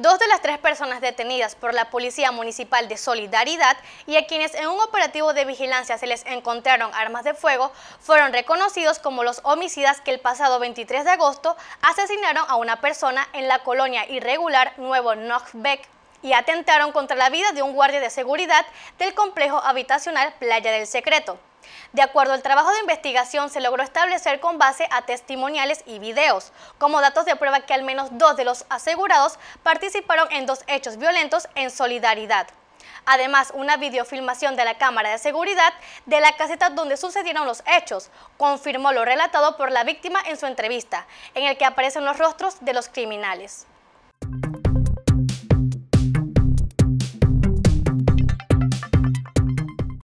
Dos de las tres personas detenidas por la Policía Municipal de Solidaridad y a quienes en un operativo de vigilancia se les encontraron armas de fuego fueron reconocidos como los homicidas que el pasado 23 de agosto asesinaron a una persona en la colonia irregular Nuevo Knockbeck y atentaron contra la vida de un guardia de seguridad del complejo habitacional Playa del Secreto. De acuerdo al trabajo de investigación, se logró establecer con base a testimoniales y videos, como datos de prueba que al menos dos de los asegurados participaron en dos hechos violentos en solidaridad. Además, una videofilmación de la cámara de seguridad de la caseta donde sucedieron los hechos confirmó lo relatado por la víctima en su entrevista, en el que aparecen los rostros de los criminales.